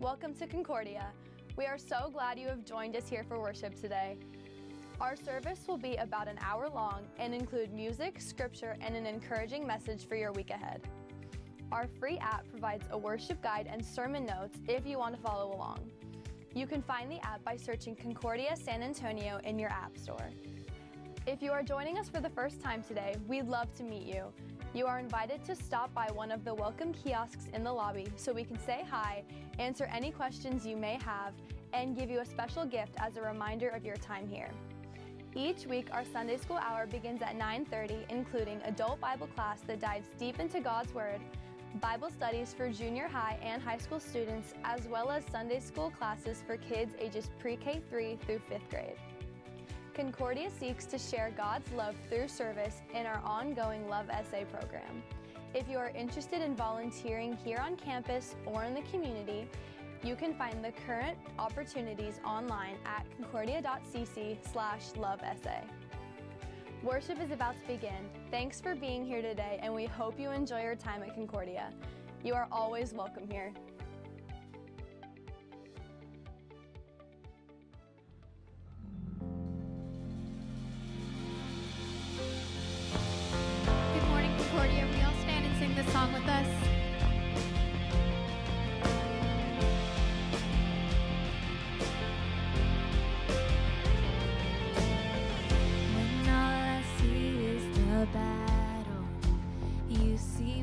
Welcome to Concordia. We are so glad you have joined us here for worship today. Our service will be about an hour long and include music, scripture, and an encouraging message for your week ahead. Our free app provides a worship guide and sermon notes if you want to follow along. You can find the app by searching Concordia San Antonio in your App Store. If you are joining us for the first time today, we'd love to meet you. You are invited to stop by one of the welcome kiosks in the lobby so we can say hi, answer any questions you may have, and give you a special gift as a reminder of your time here. Each week, our Sunday school hour begins at 9:30, including adult Bible class that dives deep into God's Word, Bible studies for junior high and high school students, as well as Sunday school classes for kids ages pre-K 3 through 5th grade. Concordia seeks to share God's love through service in our ongoing Love SA program. If you are interested in volunteering here on campus or in the community, you can find the current opportunities online at concordia.cc slash lovesa. Worship is about to begin. Thanks for being here today, and we hope you enjoy your time at Concordia. You are always welcome here. Good morning, Concordia. We all stand and sing this song with us. When all I see is the battle, you see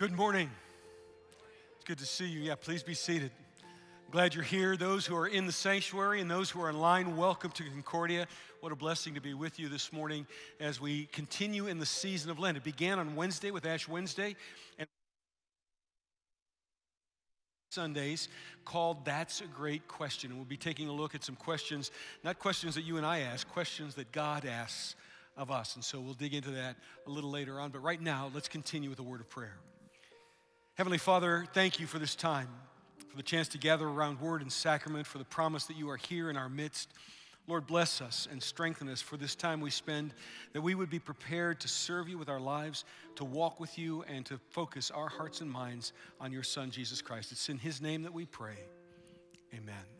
Good morning. It's good to see you. Yeah, please be seated. Glad you're here. Those who are in the sanctuary and those who are online, welcome to Concordia. What a blessing to be with you this morning as we continue in the season of Lent. It began on Wednesday with Ash Wednesday and Sundays called That's a Great Question. And we'll be taking a look at some questions, not questions that you and I ask, questions that God asks of us. And so we'll dig into that a little later on. But right now, let's continue with a word of prayer. Heavenly Father, thank you for this time for the chance to gather around word and sacrament, for the promise that you are here in our midst. Lord, bless us and strengthen us for this time we spend, that we would be prepared to serve you with our lives, to walk with you, and to focus our hearts and minds on your Son, Jesus Christ. It's in his name that we pray. Amen.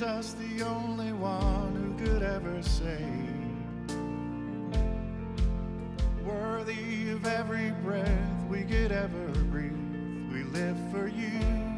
Jesus, the only one who could ever save. Worthy of every breath we could ever breathe. We live for you.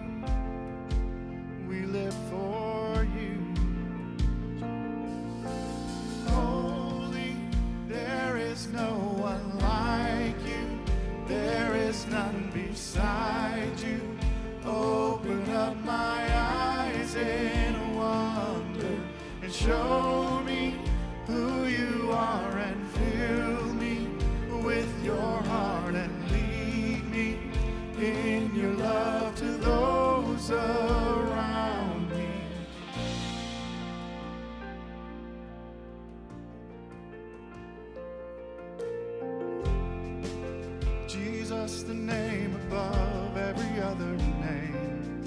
Jesus, the name above every other name.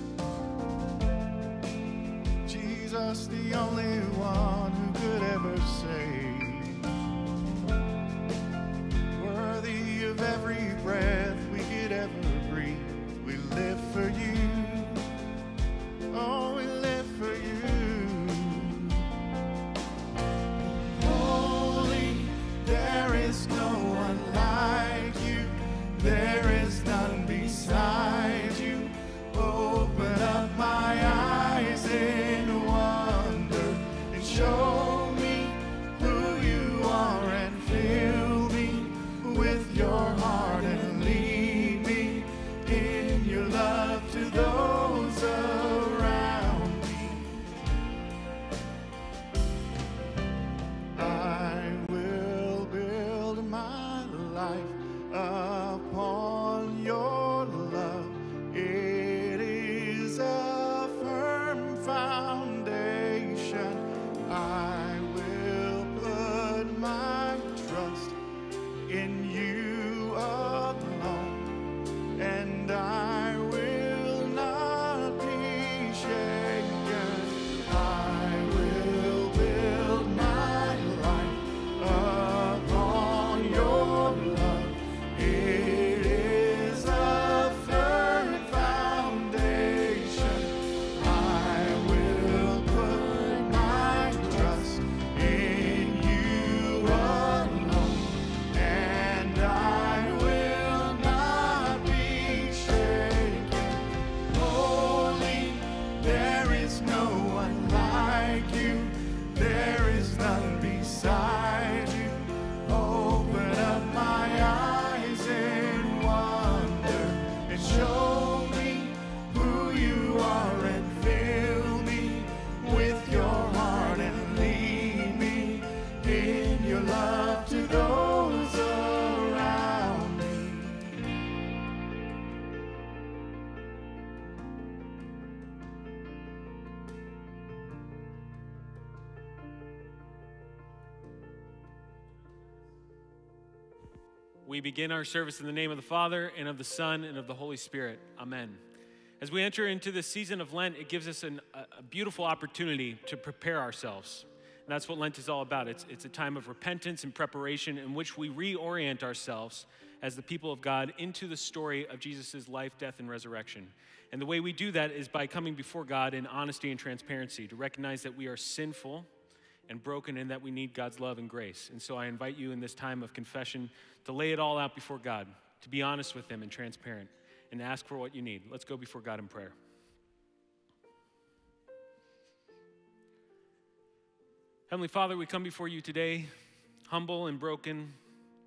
Jesus, the only one who could ever save. Begin our service in the name of the Father, and of the Son, and of the Holy Spirit. Amen. As we enter into the season of Lent, it gives us an, a, a beautiful opportunity to prepare ourselves. And that's what Lent is all about. It's, it's a time of repentance and preparation in which we reorient ourselves as the people of God into the story of Jesus' life, death, and resurrection. And the way we do that is by coming before God in honesty and transparency, to recognize that we are sinful and broken and that we need God's love and grace. And so I invite you in this time of confession to lay it all out before God, to be honest with Him and transparent, and ask for what you need. Let's go before God in prayer. Heavenly Father, we come before you today, humble and broken,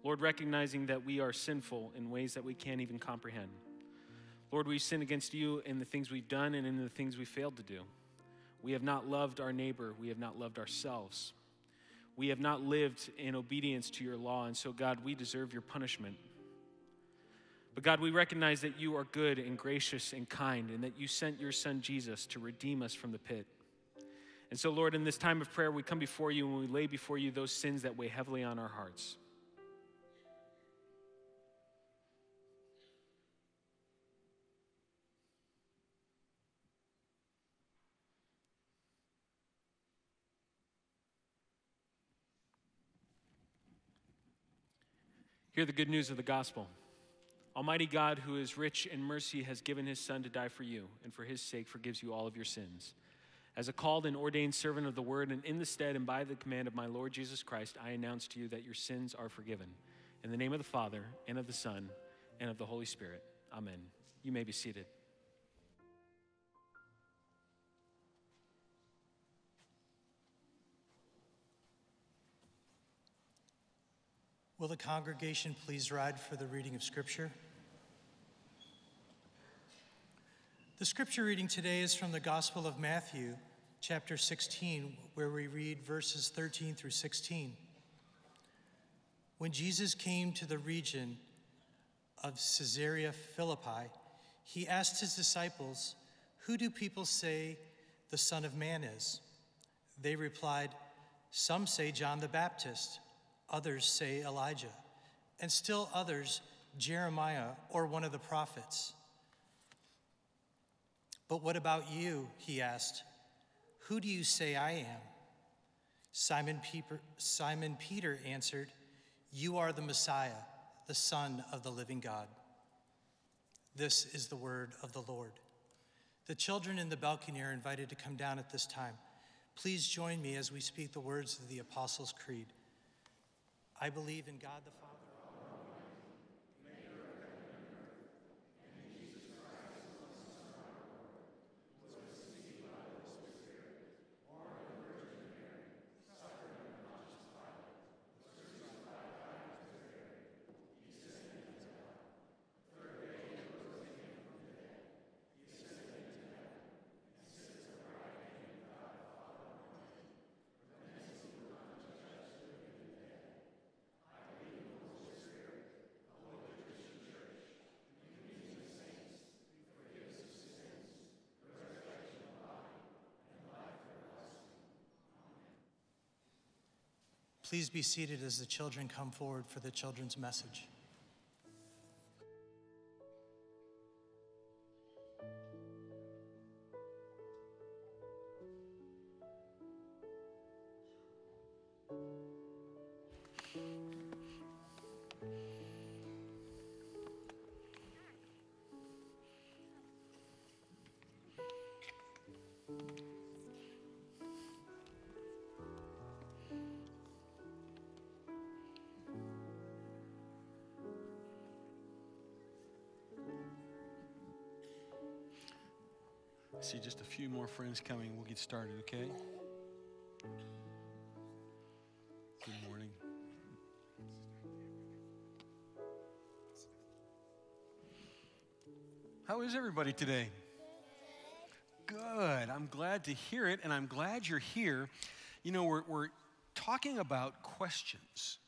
Lord, recognizing that we are sinful in ways that we can't even comprehend. Lord, we sin against you in the things we've done and in the things we failed to do. We have not loved our neighbor. We have not loved ourselves. We have not lived in obedience to your law. And so, God, we deserve your punishment. But, God, we recognize that you are good and gracious and kind, and that you sent your son Jesus to redeem us from the pit. And so, Lord, in this time of prayer, we come before you and we lay before you those sins that weigh heavily on our hearts. Hear the good news of the gospel. Almighty God, who is rich in mercy, has given his Son to die for you, and for his sake forgives you all of your sins. As a called and ordained servant of the word, and in the stead and by the command of my Lord Jesus Christ, I announce to you that your sins are forgiven. In the name of the Father, and of the Son, and of the Holy Spirit. Amen. You may be seated. Will the congregation please rise for the reading of Scripture? The Scripture reading today is from the Gospel of Matthew, chapter 16, where we read verses 13 through 16. When Jesus came to the region of Caesarea Philippi, he asked his disciples, Who do people say the Son of Man is? They replied, Some say John the Baptist Others say Elijah, and still others Jeremiah or one of the prophets. But what about you? He asked. Who do you say I am? Simon Peter, Simon Peter answered, You are the Messiah, the Son of the living God. This is the word of the Lord. The children in the balcony are invited to come down at this time. Please join me as we speak the words of the Apostles' Creed. I believe in God the Father. Please be seated as the children come forward for the children's message. I see just a few more friends coming. We'll get started, okay? Good morning. How is everybody today? Good. I'm glad to hear it, and I'm glad you're here. You know, we're, we're talking about questions.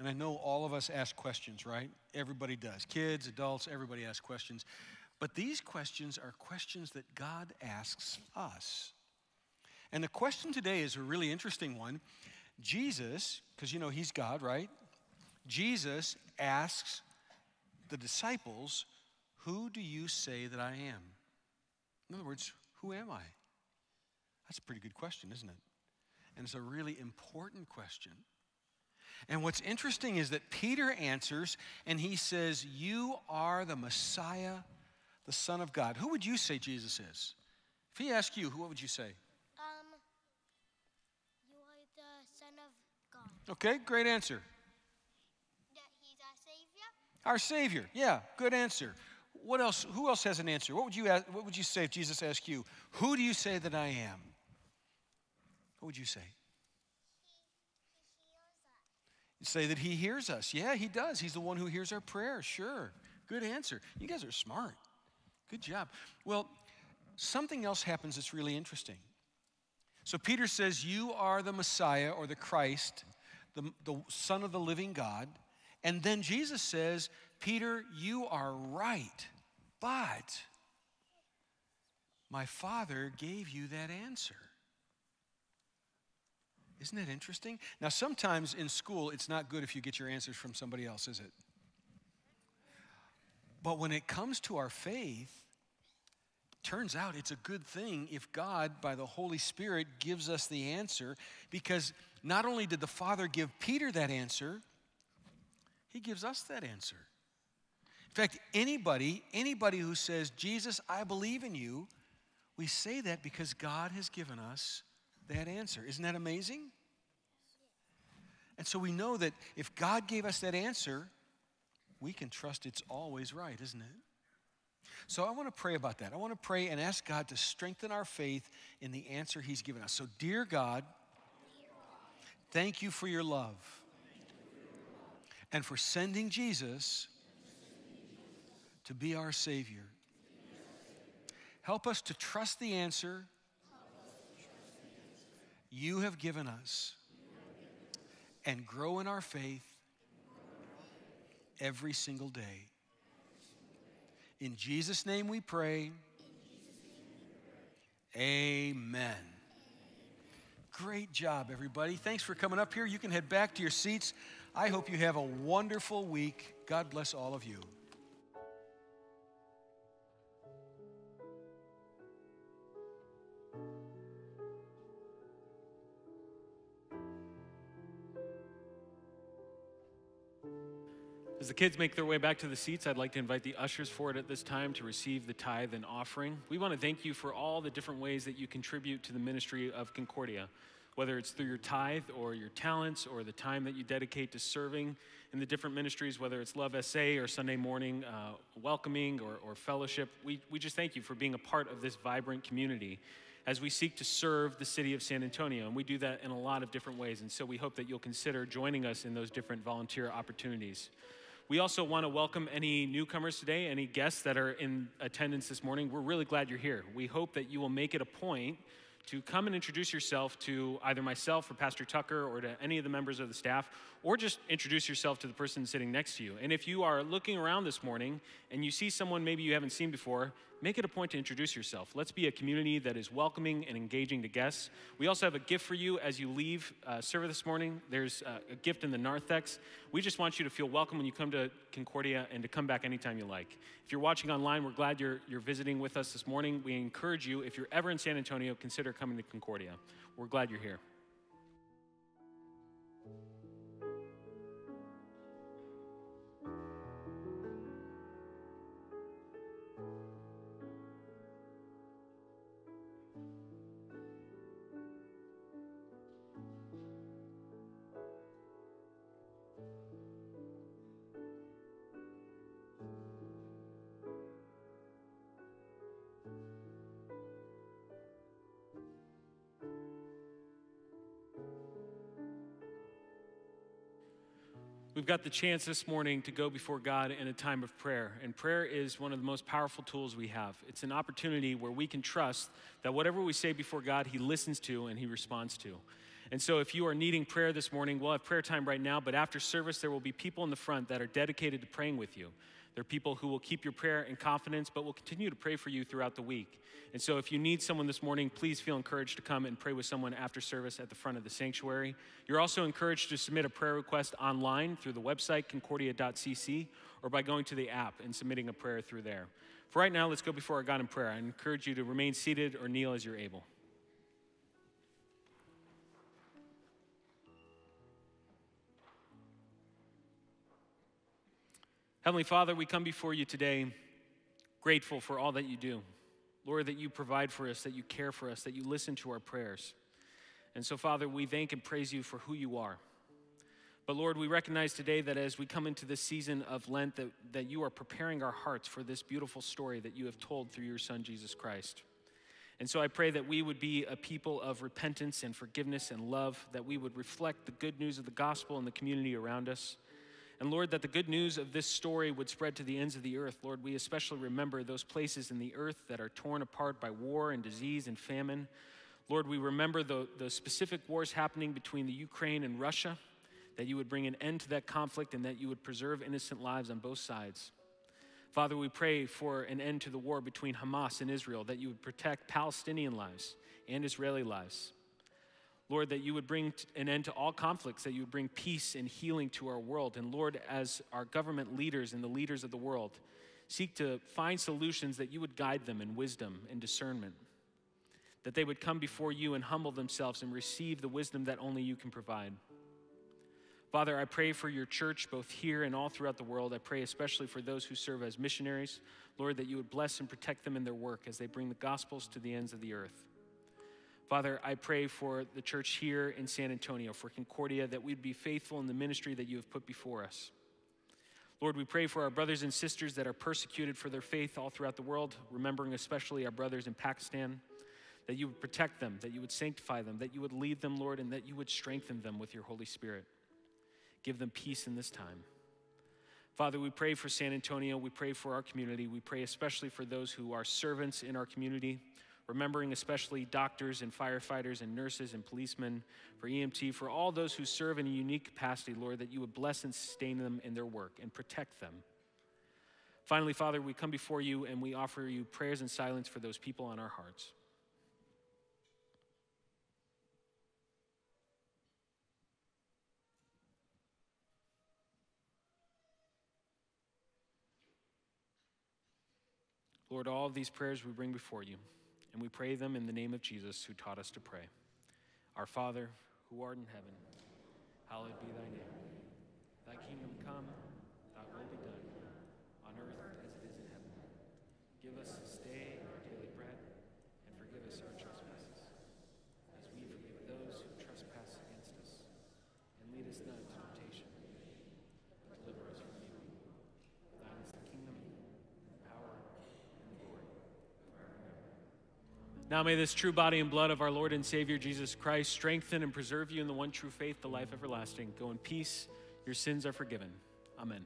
And I know all of us ask questions, right? Everybody does. Kids, adults, everybody asks questions. But these questions are questions that God asks us. And the question today is a really interesting one. Jesus, because you know he's God, right? Jesus asks the disciples, Who do you say that I am? In other words, who am I? That's a pretty good question, isn't it? And it's a really important question. And what's interesting is that Peter answers and he says, You are the Messiah, the Son of God. Who would you say Jesus is? If he asked you, what would you say? Um, you are the Son of God. Okay, great answer. That he's our Savior. Our Savior. Yeah, good answer. What else? Who else has an answer? What would you ask, What would you say if Jesus asked you, "Who do you say that I am?" What would you say? You say that He hears us. Yeah, He does. He's the one who hears our prayers. Sure. Good answer. You guys are smart. Good job. Well, something else happens that's really interesting. So Peter says, You are the Messiah or the Christ, the, the Son of the living God. And then Jesus says, Peter, you are right, but my Father gave you that answer. Isn't that interesting? Now, sometimes in school, it's not good if you get your answers from somebody else, is it? But when it comes to our faith, turns out it's a good thing if God, by the Holy Spirit, gives us the answer because not only did the Father give Peter that answer, he gives us that answer. In fact, anybody, anybody who says, Jesus, I believe in you, we say that because God has given us that answer. Isn't that amazing? And so we know that if God gave us that answer, we can trust it's always right, isn't it? So I want to pray about that. I want to pray and ask God to strengthen our faith in the answer He's given us. So, dear God, thank you for your love and for sending Jesus to be our Savior. Help us to trust the answer you have given us and grow in our faith every single day. In Jesus' name we pray. Amen. Great job, everybody. Thanks for coming up here. You can head back to your seats. I hope you have a wonderful week. God bless all of you. As the kids make their way back to the seats, I'd like to invite the ushers forward at this time to receive the tithe and offering. We want to thank you for all the different ways that you contribute to the ministry of Concordia, whether it's through your tithe or your talents or the time that you dedicate to serving in the different ministries, whether it's Love SA or Sunday morning uh, welcoming or, or fellowship. We, we just thank you for being a part of this vibrant community as we seek to serve the city of San Antonio. And we do that in a lot of different ways. And so we hope that you'll consider joining us in those different volunteer opportunities. We also want to welcome any newcomers today, any guests that are in attendance this morning. We're really glad you're here. We hope that you will make it a point to come and introduce yourself to either myself or Pastor Tucker or to any of the members of the staff, or just introduce yourself to the person sitting next to you. And if you are looking around this morning and you see someone maybe you haven't seen before, make it a point to introduce yourself. Let's be a community that is welcoming and engaging to guests. We also have a gift for you as you leave uh, service this morning. There's uh, a gift in the narthex. We just want you to feel welcome when you come to Concordia and to come back anytime you like. If you're watching online, we're glad you're, you're visiting with us this morning. We encourage you, if you're ever in San Antonio, consider coming to Concordia. We're glad you're here. We've got the chance this morning to go before God in a time of prayer. And prayer is one of the most powerful tools we have. It's an opportunity where we can trust that whatever we say before God, He listens to and He responds to. And so, if you are needing prayer this morning, we'll have prayer time right now, but after service, there will be people in the front that are dedicated to praying with you. There are people who will keep your prayer in confidence, but will continue to pray for you throughout the week. And so, if you need someone this morning, please feel encouraged to come and pray with someone after service at the front of the sanctuary. You're also encouraged to submit a prayer request online through the website, concordia.cc, or by going to the app and submitting a prayer through there. For right now, let's go before our God in prayer. I encourage you to remain seated or kneel as you're able. Heavenly Father, we come before you today grateful for all that you do. Lord, that you provide for us, that you care for us, that you listen to our prayers. And so, Father, we thank and praise you for who you are. But Lord, we recognize today that as we come into this season of Lent, that, that you are preparing our hearts for this beautiful story that you have told through your Son, Jesus Christ. And so I pray that we would be a people of repentance and forgiveness and love, that we would reflect the good news of the gospel in the community around us. And Lord, that the good news of this story would spread to the ends of the earth. Lord, we especially remember those places in the earth that are torn apart by war and disease and famine. Lord, we remember the, the specific wars happening between the Ukraine and Russia, that you would bring an end to that conflict and that you would preserve innocent lives on both sides. Father, we pray for an end to the war between Hamas and Israel, that you would protect Palestinian lives and Israeli lives. Lord, that you would bring an end to all conflicts, that you would bring peace and healing to our world. And Lord, as our government leaders and the leaders of the world seek to find solutions, that you would guide them in wisdom and discernment, that they would come before you and humble themselves and receive the wisdom that only you can provide. Father, I pray for your church both here and all throughout the world. I pray especially for those who serve as missionaries. Lord, that you would bless and protect them in their work as they bring the gospels to the ends of the earth. Father, I pray for the church here in San Antonio, for Concordia, that we'd be faithful in the ministry that you have put before us. Lord, we pray for our brothers and sisters that are persecuted for their faith all throughout the world, remembering especially our brothers in Pakistan, that you would protect them, that you would sanctify them, that you would lead them, Lord, and that you would strengthen them with your Holy Spirit. Give them peace in this time. Father, we pray for San Antonio. We pray for our community. We pray especially for those who are servants in our community remembering especially doctors and firefighters and nurses and policemen, for EMT, for all those who serve in a unique capacity, Lord, that you would bless and sustain them in their work and protect them. Finally, Father, we come before you and we offer you prayers and silence for those people on our hearts. Lord, all of these prayers we bring before you. And we pray them in the name of Jesus, who taught us to pray. Our Father, who art in heaven, hallowed be thy name. Thy kingdom come, thy will be done, on earth as it is in heaven. Give us this day our daily bread, and forgive us our trespasses, as we forgive those who trespass against us. And lead us not into temptation, but deliver us from evil. Thine is the kingdom, the power, and the glory forever and ever. Now may this true body and blood of our Lord and Savior Jesus Christ strengthen and preserve you in the one true faith, the life everlasting. Go in peace. Your sins are forgiven. Amen.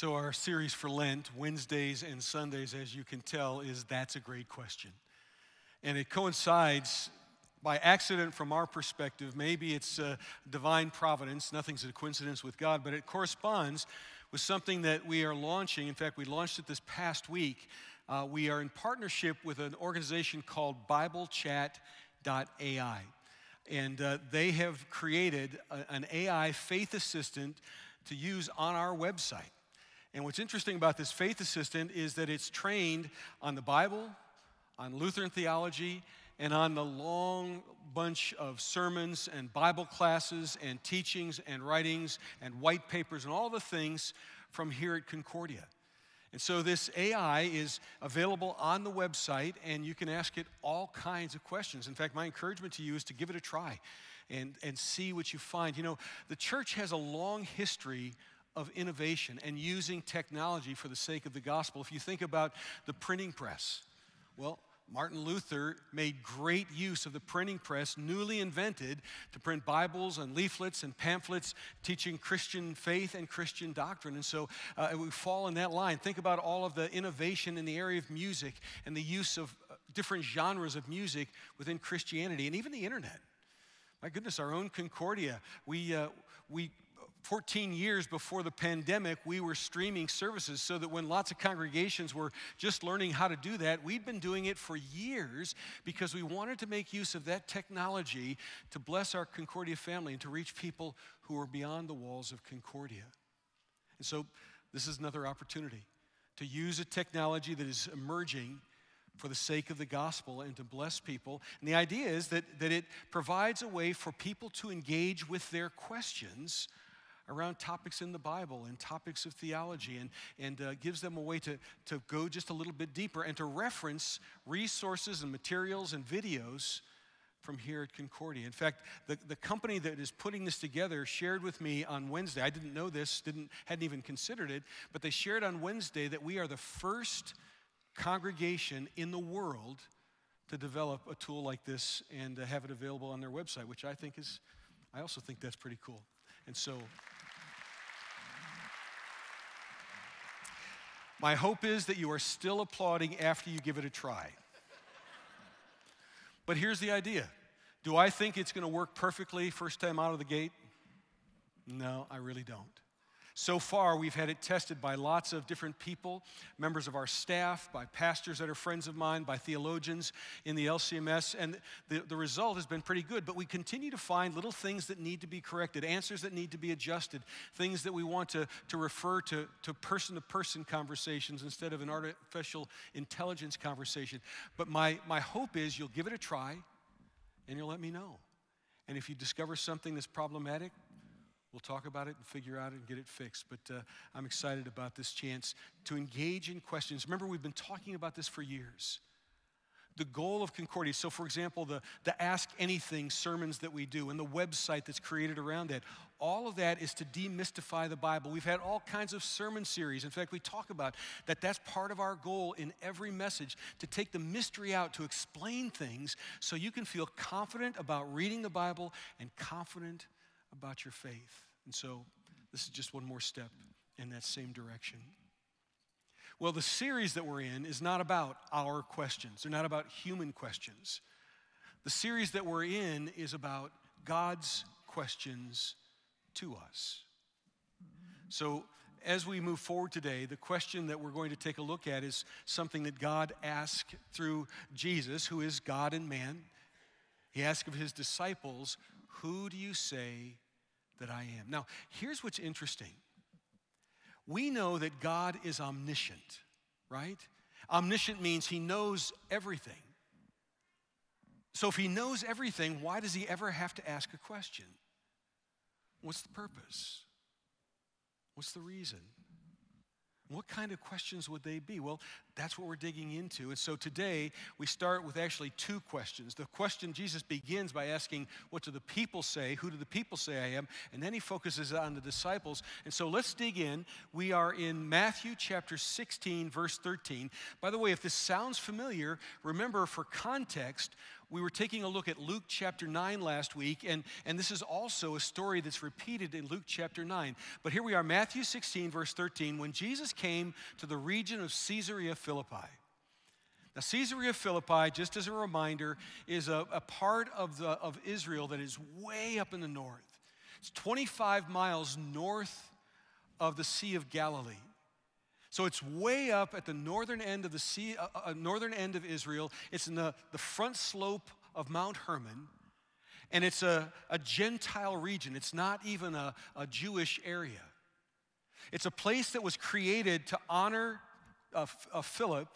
So, our series for Lent, Wednesdays and Sundays, as you can tell, is That's a Great Question. And it coincides by accident from our perspective. Maybe it's divine providence, nothing's a coincidence with God, but it corresponds with something that we are launching. In fact, we launched it this past week. Uh, we are in partnership with an organization called BibleChat.ai. And uh, they have created a, an AI faith assistant to use on our website. And what's interesting about this faith assistant is that it's trained on the Bible, on Lutheran theology, and on the long bunch of sermons and Bible classes and teachings and writings and white papers and all the things from here at Concordia. And so this AI is available on the website, and you can ask it all kinds of questions. In fact, my encouragement to you is to give it a try and, and see what you find. You know, the church has a long history of innovation and using technology for the sake of the gospel. If you think about the printing press, well, Martin Luther made great use of the printing press, newly invented, to print Bibles and leaflets and pamphlets teaching Christian faith and Christian doctrine. And so uh, we fall in that line. Think about all of the innovation in the area of music and the use of uh, different genres of music within Christianity and even the internet. My goodness, our own Concordia, we, uh, we 14 years before the pandemic, we were streaming services so that when lots of congregations were just learning how to do that, we'd been doing it for years because we wanted to make use of that technology to bless our Concordia family and to reach people who are beyond the walls of Concordia. And so, this is another opportunity to use a technology that is emerging for the sake of the gospel and to bless people. And the idea is that, that it provides a way for people to engage with their questions around topics in the Bible and topics of theology and, and uh, gives them a way to, to go just a little bit deeper and to reference resources and materials and videos from here at Concordia. In fact, the, the company that is putting this together shared with me on Wednesday. I didn't know this, didn't, hadn't even considered it, but they shared on Wednesday that we are the first congregation in the world to develop a tool like this and have it available on their website, which I think is, I also think that's pretty cool. And so, My hope is that you are still applauding after you give it a try. But here's the idea Do I think it's going to work perfectly first time out of the gate? No, I really don't. So far, we've had it tested by lots of different people, members of our staff, by pastors that are friends of mine, by theologians in the LCMS, and the, the result has been pretty good. But we continue to find little things that need to be corrected, answers that need to be adjusted, things that we want to, to refer to, to person-to-person conversations instead of an artificial intelligence conversation. But my, my hope is you'll give it a try and you'll let me know. And if you discover something that's problematic, We'll talk about it and figure out it and get it fixed. But uh, I'm excited about this chance to engage in questions. Remember, we've been talking about this for years. The goal of Concordia, so for example, the, the Ask Anything sermons that we do and the website that's created around that, all of that is to demystify the Bible. We've had all kinds of sermon series. In fact, we talk about that that's part of our goal in every message to take the mystery out, to explain things so you can feel confident about reading the Bible and confident about your faith. And so this is just one more step in that same direction. Well, the series that we're in is not about our questions, they're not about human questions. The series that we're in is about God's questions to us. So, as we move forward today, the question that we're going to take a look at is something that God asked through Jesus, who is God and man. He asked of his disciples, Who do you say that I am. Now, here's what's interesting. We know that God is omniscient, right? Omniscient means he knows everything. So if he knows everything, why does he ever have to ask a question? What's the purpose? What's the reason? What kind of questions would they be? Well, that's what we're digging into. And so today we start with actually two questions. The question Jesus begins by asking, What do the people say? Who do the people say I am? And then he focuses on the disciples. And so let's dig in. We are in Matthew chapter 16, verse 13. By the way, if this sounds familiar, remember for context, we were taking a look at Luke chapter 9 last week, and, and this is also a story that's repeated in Luke chapter 9. But here we are, Matthew 16, verse 13. When Jesus came to the region of Caesarea Philippi, now, Caesarea Philippi, just as a reminder, is a, a part of, the, of Israel that is way up in the north. It's 25 miles north of the Sea of Galilee. So it's way up at the northern end of the sea, uh, uh, northern end of Israel. It's in the, the front slope of Mount Hermon. And it's a, a Gentile region. It's not even a, a Jewish area. It's a place that was created to honor uh, uh, Philip,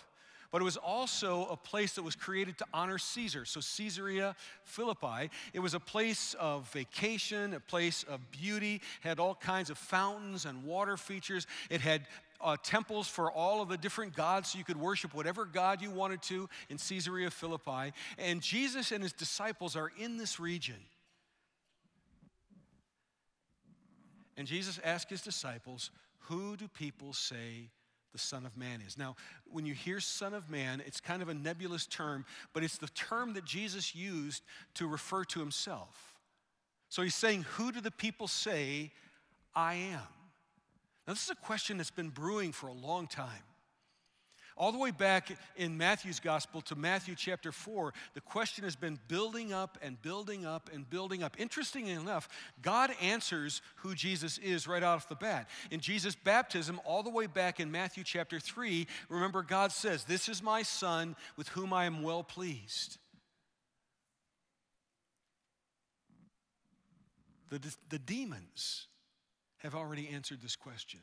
but it was also a place that was created to honor Caesar. So, Caesarea Philippi, it was a place of vacation, a place of beauty, had all kinds of fountains and water features. It had uh, temples for all of the different gods so you could worship whatever God you wanted to in Caesarea Philippi. And Jesus and his disciples are in this region. And Jesus asked his disciples, Who do people say the Son of Man is? Now, when you hear Son of Man, it's kind of a nebulous term, but it's the term that Jesus used to refer to himself. So he's saying, Who do the people say I am? Now, this is a question that's been brewing for a long time. All the way back in Matthew's gospel to Matthew chapter 4, the question has been building up and building up and building up. Interestingly enough, God answers who Jesus is right off the bat. In Jesus' baptism, all the way back in Matthew chapter 3, remember God says, This is my son with whom I am well pleased. The, the demons have already answered this question.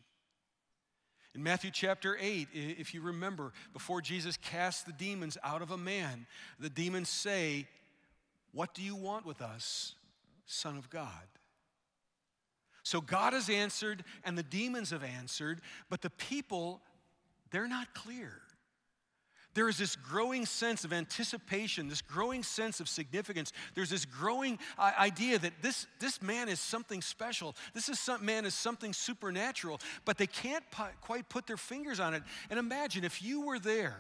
In Matthew chapter 8, if you remember, before Jesus casts the demons out of a man, the demons say, What do you want with us, Son of God? So God has answered and the demons have answered, but the people, they're not clear. There is this growing sense of anticipation, this growing sense of significance. There's this growing uh, idea that this, this man is something special. This is some, man is something supernatural, but they can't pu- quite put their fingers on it. And imagine if you were there,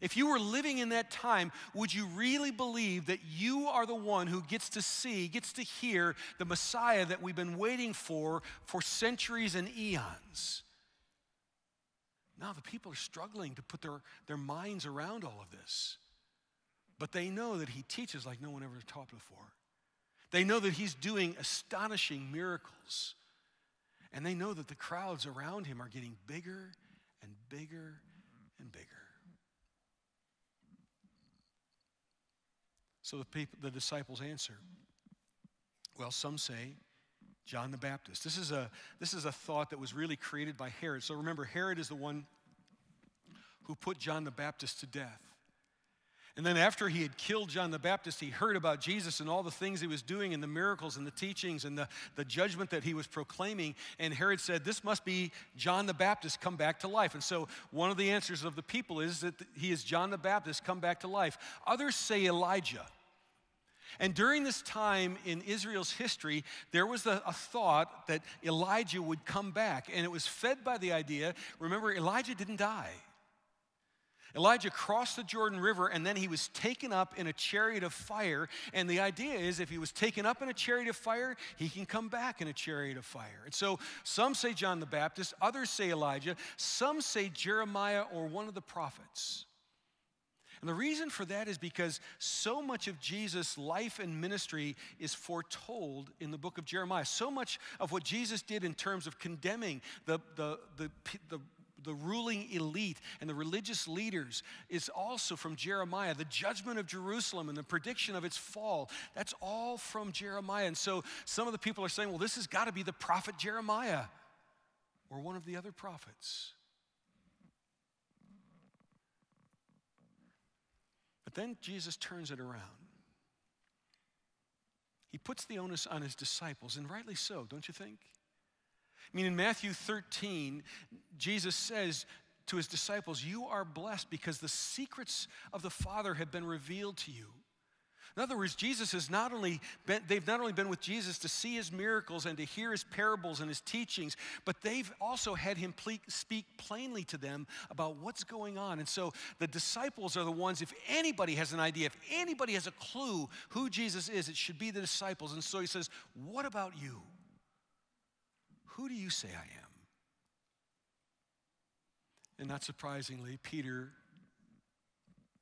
if you were living in that time, would you really believe that you are the one who gets to see, gets to hear the Messiah that we've been waiting for for centuries and eons? Now the people are struggling to put their, their minds around all of this. But they know that he teaches like no one ever taught before. They know that he's doing astonishing miracles. And they know that the crowds around him are getting bigger and bigger and bigger. So the, people, the disciples answer. Well, some say John the Baptist. This is, a, this is a thought that was really created by Herod. So remember, Herod is the one who put John the Baptist to death. And then, after he had killed John the Baptist, he heard about Jesus and all the things he was doing, and the miracles and the teachings and the, the judgment that he was proclaiming. And Herod said, This must be John the Baptist come back to life. And so, one of the answers of the people is that he is John the Baptist come back to life. Others say Elijah. And during this time in Israel's history, there was a, a, thought that Elijah would come back. And it was fed by the idea remember, Elijah didn't die. Elijah crossed the Jordan River and then he was taken up in a chariot of fire. And the idea is if he was taken up in a chariot of fire, he can come back in a chariot of fire. And so some say John the Baptist, others say Elijah, some say Jeremiah or one of the prophets. And the reason for that is because so much of Jesus' life and ministry is foretold in the book of Jeremiah. So much of what Jesus did in terms of condemning the, the, the, the the ruling elite and the religious leaders is also from Jeremiah. The judgment of Jerusalem and the prediction of its fall, that's all from Jeremiah. And so some of the people are saying, well, this has got to be the prophet Jeremiah or one of the other prophets. Then Jesus turns it around. He puts the onus on his disciples, and rightly so, don't you think? I mean, in Matthew 13, Jesus says to his disciples, You are blessed because the secrets of the Father have been revealed to you. In other words, Jesus has not only been, they've not only been with Jesus to see his miracles and to hear his parables and his teachings, but they've also had him ple- speak plainly to them about what's going on. And so the disciples are the ones, if anybody has an idea, if anybody has a clue who Jesus is, it should be the disciples. And so he says, What about you? Who do you say I am? And not surprisingly, Peter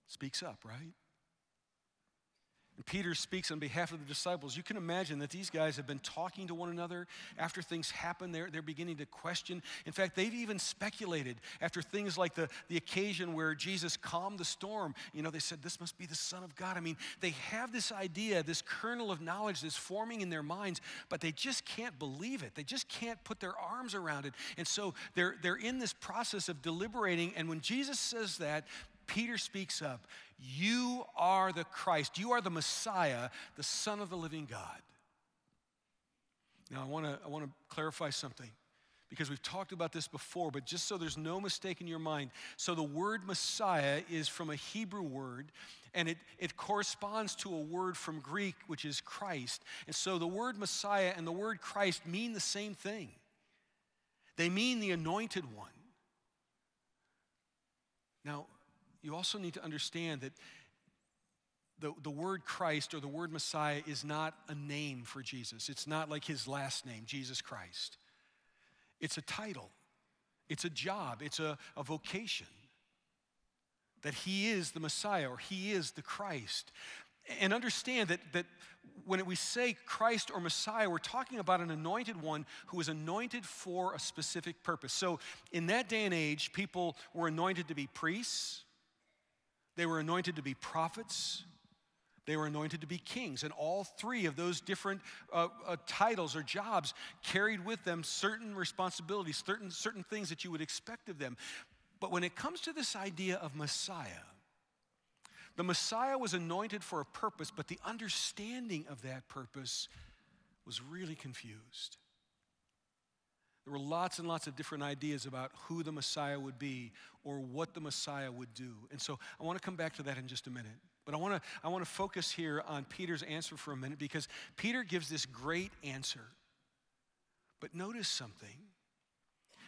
speaks up, right? Peter speaks on behalf of the disciples. You can imagine that these guys have been talking to one another. After things happen, they're, they're beginning to question. In fact, they've even speculated after things like the, the occasion where Jesus calmed the storm. You know, they said, This must be the Son of God. I mean, they have this idea, this kernel of knowledge that's forming in their minds, but they just can't believe it. They just can't put their arms around it. And so they're, they're in this process of deliberating. And when Jesus says that, Peter speaks up You are the Christ, you are the Messiah, the Son of the living God. Now, I want to I wanna clarify something because we've talked about this before, but just so there's no mistake in your mind. So, the word Messiah is from a Hebrew word, and it, it corresponds to a word from Greek, which is Christ. And so, the word Messiah and the word Christ mean the same thing, they mean the anointed one. Now, you also need to understand that the, the word Christ or the word Messiah is not a name for Jesus. It's not like his last name, Jesus Christ. It's a title, it's a job, it's a, a vocation. That he is the Messiah or he is the Christ. And understand that, that when we say Christ or Messiah, we're talking about an anointed one who is anointed for a specific purpose. So in that day and age, people were anointed to be priests, they were anointed to be prophets. They were anointed to be kings. And all three of those different uh, uh, titles or jobs carried with them certain responsibilities, certain, certain things that you would expect of them. But when it comes to this idea of Messiah, the Messiah was anointed for a purpose, but the understanding of that purpose was really confused. There were lots and lots of different ideas about who the Messiah would be or what the Messiah would do. And so I want to come back to that in just a minute. But I want to I want to focus here on Peter's answer for a minute because Peter gives this great answer. But notice something.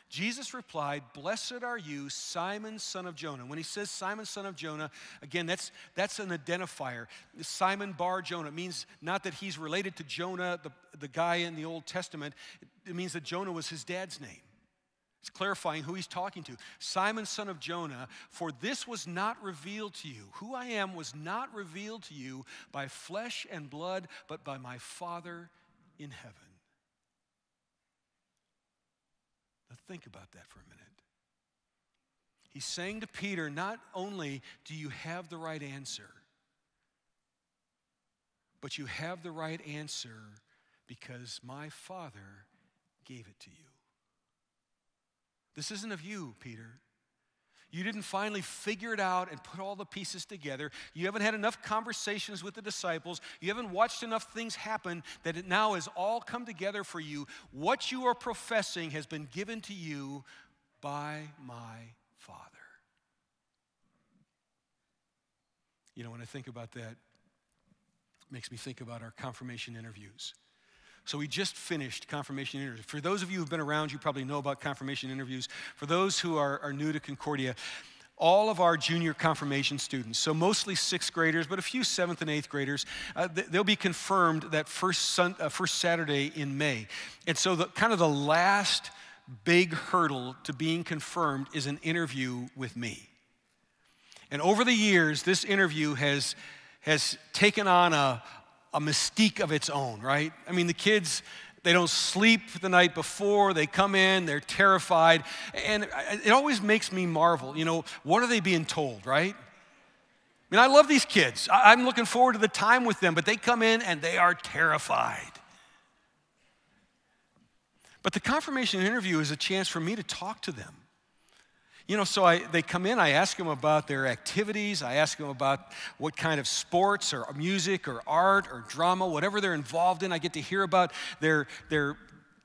Jesus replied, Blessed are you, Simon, son of Jonah. When he says Simon, son of Jonah, again, that's, that's an identifier. Simon Bar Jonah means not that he's related to Jonah, the, the guy in the Old Testament. It means that Jonah was his dad's name. It's clarifying who he's talking to. Simon, son of Jonah, for this was not revealed to you. Who I am was not revealed to you by flesh and blood, but by my Father in heaven. Now, think about that for a minute. He's saying to Peter, not only do you have the right answer, but you have the right answer because my Father gave it to you. This isn't of you, Peter. You didn't finally figure it out and put all the pieces together. You haven't had enough conversations with the disciples. You haven't watched enough things happen that it now has all come together for you. What you are professing has been given to you by my Father. You know, when I think about that, it makes me think about our confirmation interviews. So we just finished confirmation interviews. For those of you who've been around, you probably know about confirmation interviews. For those who are, are new to Concordia, all of our junior confirmation students, so mostly sixth graders, but a few seventh and eighth graders, uh, they'll be confirmed that first, sun, uh, first Saturday in May. And so, the, kind of the last big hurdle to being confirmed is an interview with me. And over the years, this interview has, has taken on a, a mystique of its own, right? I mean, the kids, they don't sleep the night before. They come in, they're terrified. And it always makes me marvel. You know, what are they being told, right? I mean, I love these kids. I'm looking forward to the time with them, but they come in and they are terrified. But the confirmation interview is a chance for me to talk to them. You know, so I, they come in, I ask them about their activities, I ask them about what kind of sports or music or art or drama, whatever they're involved in. I get to hear about their, their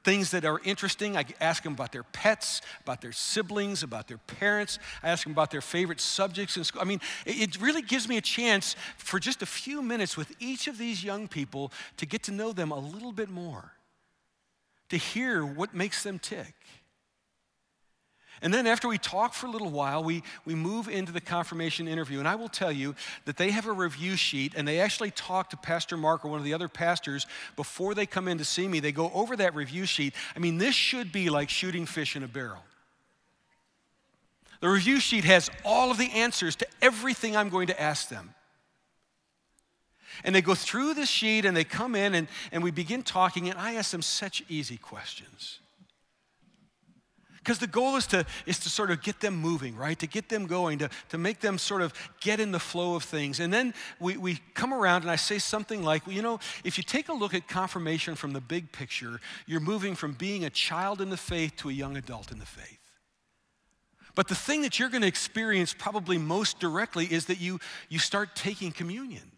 things that are interesting. I ask them about their pets, about their siblings, about their parents. I ask them about their favorite subjects in school. I mean, it really gives me a chance for just a few minutes with each of these young people to get to know them a little bit more, to hear what makes them tick. And then after we talk for a little while, we, we move into the confirmation interview. And I will tell you that they have a review sheet, and they actually talk to Pastor Mark or one of the other pastors before they come in to see me. They go over that review sheet. I mean, this should be like shooting fish in a barrel. The review sheet has all of the answers to everything I'm going to ask them. And they go through this sheet and they come in and, and we begin talking, and I ask them such easy questions. Because the goal is to, is to sort of get them moving, right? To get them going, to, to make them sort of get in the flow of things. And then we, we come around and I say something like, well, you know, if you take a look at confirmation from the big picture, you're moving from being a child in the faith to a young adult in the faith. But the thing that you're going to experience probably most directly is that you, you start taking communion.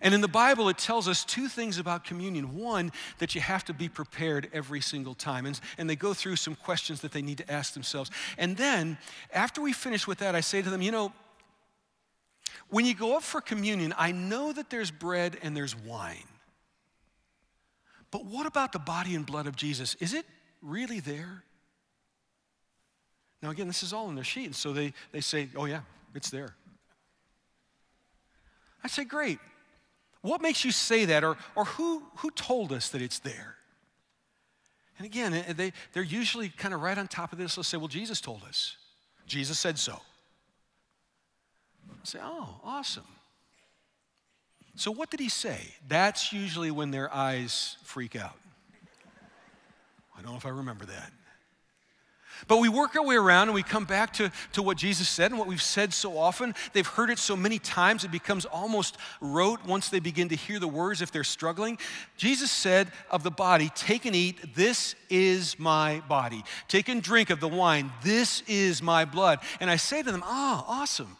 And in the Bible, it tells us two things about communion. One, that you have to be prepared every single time. And, and they go through some questions that they need to ask themselves. And then, after we finish with that, I say to them, you know, when you go up for communion, I know that there's bread and there's wine. But what about the body and blood of Jesus? Is it really there? Now, again, this is all in their sheet. So they, they say, oh, yeah, it's there. I say, great. What makes you say that? Or, or who, who told us that it's there? And again, eh, they, they're usually kind of right on top of this. They'll say, Well, Jesus told us. Jesus said so. I say, Oh, awesome. So, what did he say? That's usually when their eyes freak out. I don't know if I remember that. But we work our way around and we come back to, to what Jesus said and what we've said so often. They've heard it so many times, it becomes almost rote once they begin to hear the words if they're struggling. Jesus said of the body, Take and eat, this is my body. Take and drink of the wine, this is my blood. And I say to them, Ah, awesome.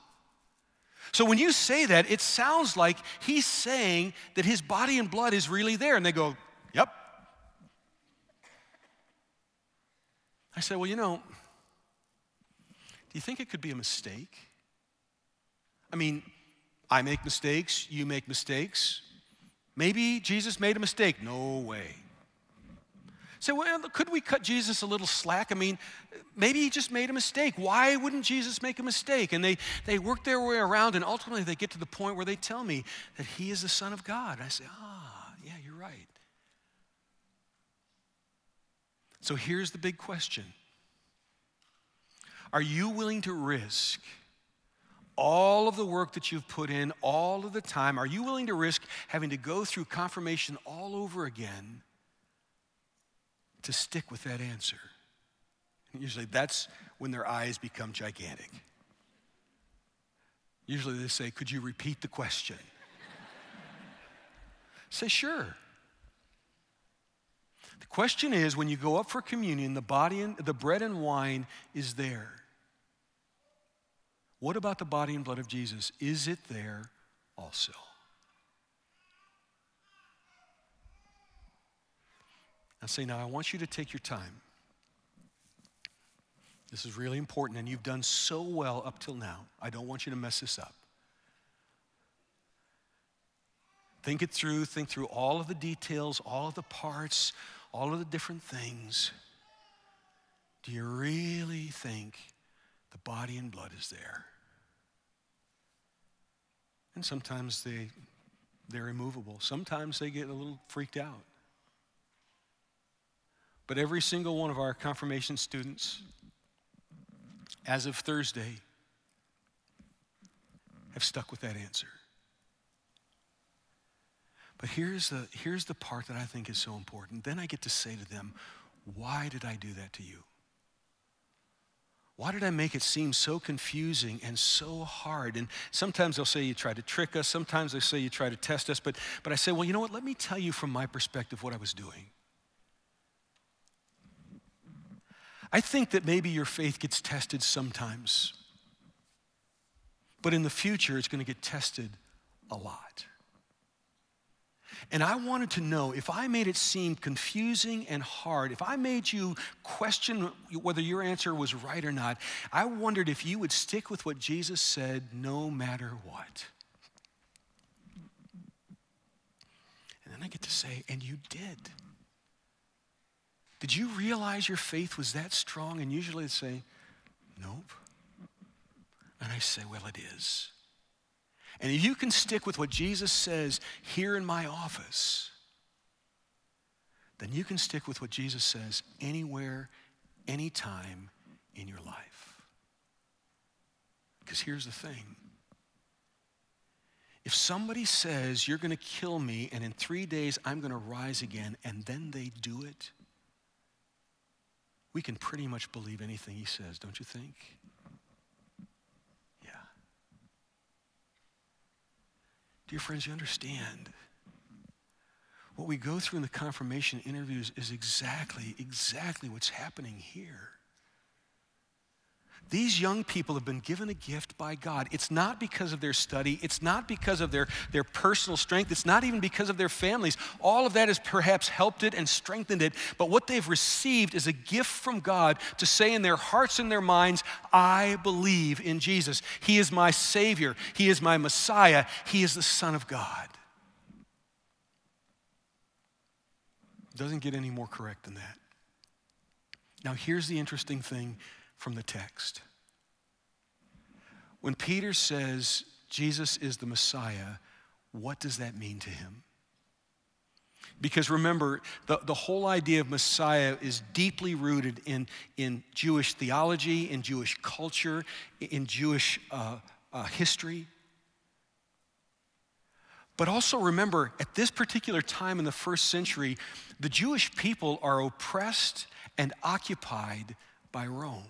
So when you say that, it sounds like he's saying that his body and blood is really there. And they go, I said, Well, you know, do you think it could be a mistake? I mean, I make mistakes, you make mistakes. Maybe Jesus made a mistake. No way. Say, so, well, could we cut Jesus a little slack? I mean, maybe he just made a mistake. Why wouldn't Jesus make a mistake? And they, they work their way around, and ultimately they get to the point where they tell me that he is the Son of God. I say, ah, yeah, you're right. So here's the big question Are you willing to risk all of the work that you've put in, all of the time? Are you willing to risk having to go through confirmation all over again to stick with that answer? And usually that's when their eyes become gigantic. Usually they say, Could you repeat the question? say, Sure. The question is when you go up for communion, the body and the bread and wine is there. What about the body and blood of Jesus? Is it there also? I say, now I want you to take your time. This is really important, and you've done so well up till now. I don't want you to mess this up. Think it through, think through all of the details, all of the parts, all of the different things, do you really think the body and blood is there? And sometimes they, they're immovable. Sometimes they get a little freaked out. But every single one of our confirmation students, as of Thursday, have stuck with that answer. But here's the, here's the part that I think is so important. Then I get to say to them, Why did I do that to you? Why did I make it seem so confusing and so hard? And sometimes they'll say you try to trick us. Sometimes they say you try to test us. But, but I say, well, you know what? Let me tell you from my perspective what I was doing. I think that maybe your faith gets tested sometimes. But in the future, it's going to get tested a lot. And I wanted to know if I made it seem confusing and hard, if I made you question whether your answer was right or not, I wondered if you would stick with what Jesus said no matter what. And then I get to say, and you did. Did you realize your faith was that strong? And usually they say, nope. And I say, well, it is. And if you can stick with what Jesus says here in my office, then you can stick with what Jesus says anywhere, anytime in your life. Because here's the thing if somebody says, You're going to kill me, and in three days I'm going to rise again, and then they do it, we can pretty much believe anything he says, don't you think? Yeah. Dear friends, you understand. What we go through in the confirmation interviews is exactly, exactly what's happening here. These young people have been given a gift by God. It's not because of their study, it's not because of their, their personal strength, it's not even because of their families. All of that has perhaps helped it and strengthened it, but what they've received is a gift from God to say in their hearts and their minds, I believe in Jesus. He is my Savior, He is my Messiah, He is the Son of God. Doesn't get any more correct than that. Now, here's the interesting thing from the text. When Peter says Jesus is the Messiah, what does that mean to him? Because remember, the, the whole idea of Messiah is deeply rooted in, in Jewish theology, in Jewish culture, in Jewish uh, uh, history. But also remember, at this particular time in the first century, the Jewish people are oppressed and occupied by Rome.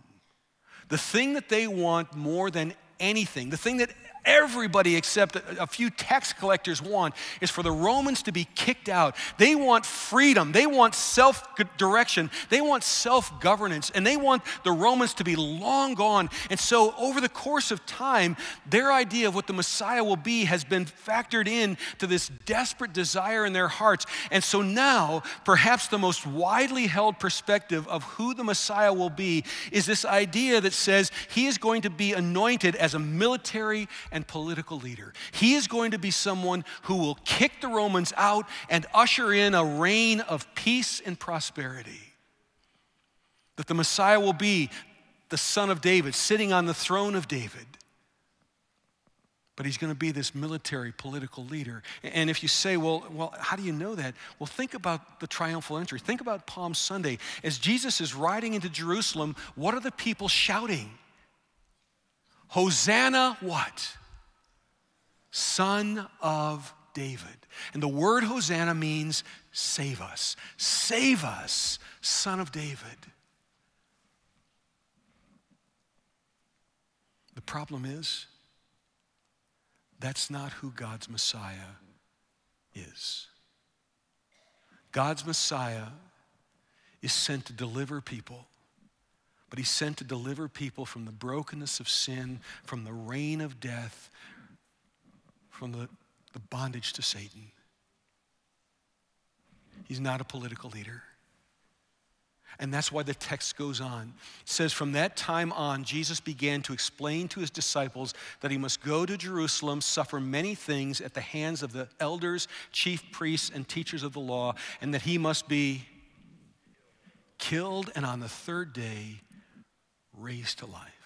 The thing that they want more than anything, the thing that everybody except a, few tax collectors want is for the Romans to be kicked out. They want freedom, they want self direction, they want self governance, and they want the Romans to be long gone. And so, over the course of time, their idea of what the Messiah will be has been factored in to this desperate desire in their hearts. And so now, perhaps the most widely held perspective of who the Messiah will be is this idea that says he is going to be anointed as a military and political leader. He is going to be someone who will kick the Romans out and usher in a reign of peace and prosperity. That the Messiah will be the son of David, sitting on the throne of David. But he's going to be this military political leader. And if you say, well, well, how do you know that? Well, think about the triumphal entry. Think about Palm Sunday. As Jesus is riding into Jerusalem, what are the people shouting? Hosanna, what? Son of David. And the word Hosanna means save us. Save us, Son of David. The problem is, that's not who God's Messiah is. God's Messiah is sent to deliver people but he's sent to deliver people from the brokenness of sin, from the reign of death, from the, the bondage to Satan. He's not a political leader. And that's why the text goes on. It says, From that time on, Jesus began to explain to his disciples that he must go to Jerusalem, suffer many things at the hands of the elders, chief priests, and teachers of the law, and that he must be killed and on the third day raised to life.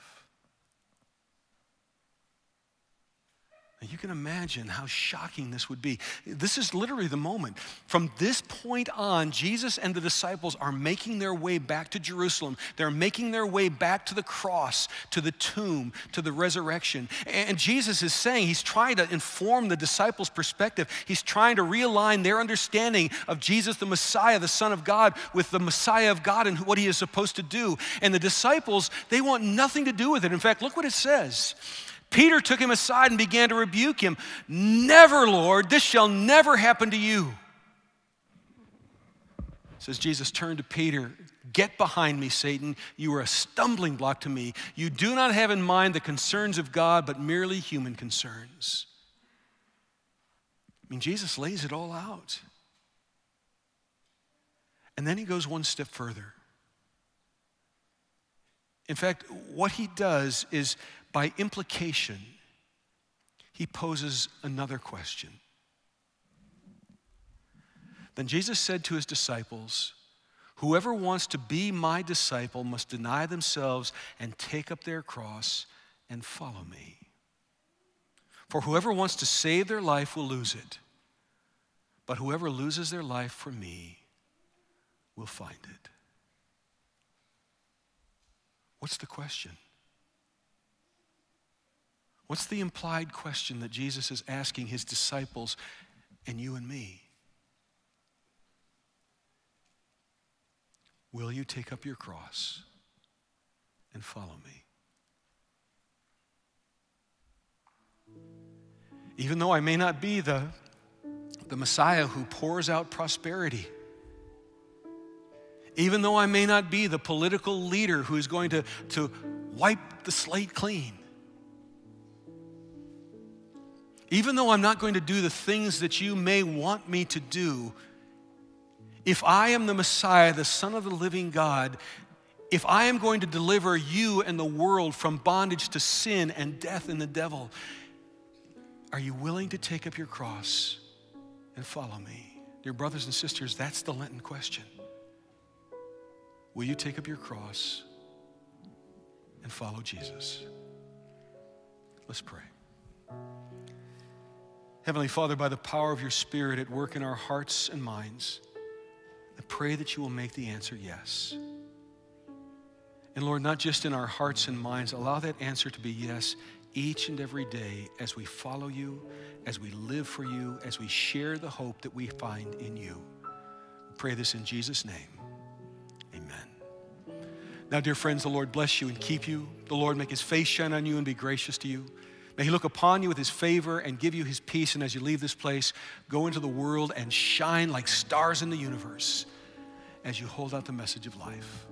You can imagine how shocking this would be. This is literally the moment. From this point on, Jesus and the disciples are making their way back to Jerusalem. They're making their way back to the cross, to the tomb, to the resurrection. And Jesus is saying, He's trying to inform the disciples' perspective. He's trying to realign their understanding of Jesus, the Messiah, the Son of God, with the Messiah of God and what He is supposed to do. And the disciples, they want nothing to do with it. In fact, look what it says. Peter took him aside and began to rebuke him. Never, Lord, this shall never happen to you. Says Jesus turned to Peter, Get behind me, Satan. You are a stumbling block to me. You do not have in mind the concerns of God, but merely human concerns. I mean, Jesus lays it all out. And then he goes one step further. In fact, what he does is by implication, he poses another question. Then Jesus said to his disciples, Whoever wants to be my disciple must deny themselves and take up their cross and follow me. For whoever wants to save their life will lose it, but whoever loses their life for me will find it. What's the question? What's the implied question that Jesus is asking his disciples and you and me? Will you take up your cross and follow me? Even though I may not be the, the Messiah who pours out prosperity, even though I may not be the political leader who is going to, to wipe the slate clean, even though I'm not going to do the things that you may want me to do, if I am the Messiah, the Son of the living God, if I am going to deliver you and the world from bondage to sin and death and the devil, are you willing to take up your cross and follow me? Dear brothers and sisters, that's the Lenten question. Will you take up your cross and follow Jesus? Let's pray. Heavenly Father, by the power of your Spirit at work in our hearts and minds, I pray that you will make the answer yes. And Lord, not just in our hearts and minds, allow that answer to be yes each and every day as we follow you, as we live for you, as we share the hope that we find in you. Pray this in Jesus' name. Amen. Now, dear friends, the Lord bless you and keep you. The Lord make his face shine on you and be gracious to you. May he look upon you with his favor and give you his peace. And as you leave this place, go into the world and shine like stars in the universe as you hold out the message of life.